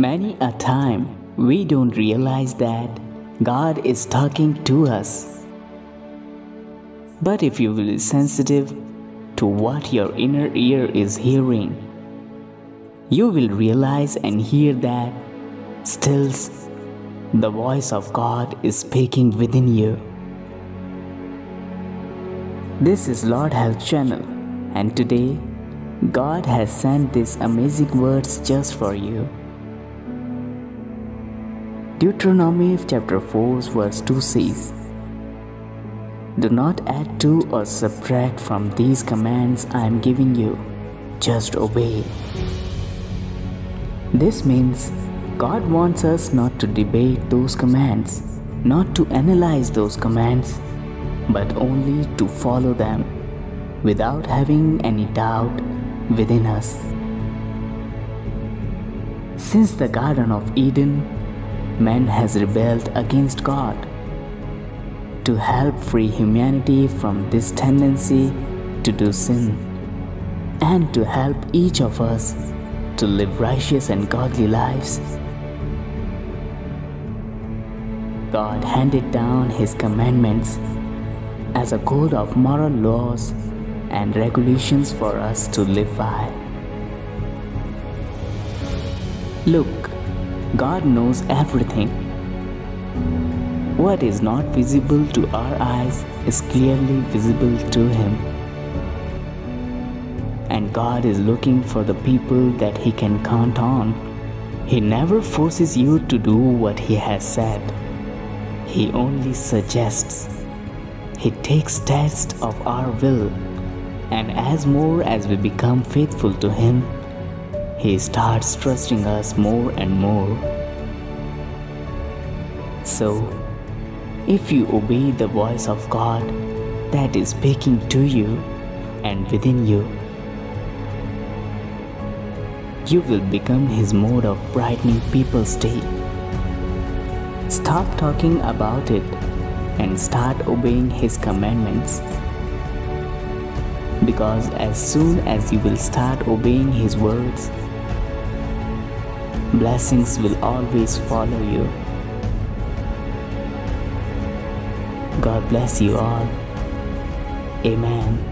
Many a time we don't realize that God is talking to us. But if you will be sensitive to what your inner ear is hearing, you will realize and hear that still the voice of God is speaking within you. This is Lord Helps Channel, and today God has sent these amazing words just for you. Deuteronomy chapter 4 verse 2 says, Do not add to or subtract from these commands I am giving you, just obey. This means God wants us not to debate those commands, not to analyze those commands, but only to follow them without having any doubt within us. Since the Garden of Eden, man has rebelled against God. To help free humanity from this tendency to do sin, and to help each of us to live righteous and godly lives, God handed down His commandments as a code of moral laws and regulations for us to live by. Look, God knows everything. What is not visible to our eyes is clearly visible to Him. And God is looking for the people that He can count on. He never forces you to do what He has said, He only suggests. He takes test of our will, and as more as we become faithful to Him, he starts trusting us more and more. So, if you obey the voice of God that is speaking to you and within you, you will become His mode of brightening people's day. Stop talking about it and start obeying His commandments. Because as soon as you will start obeying His words, blessings will always follow you. God bless you all. Amen.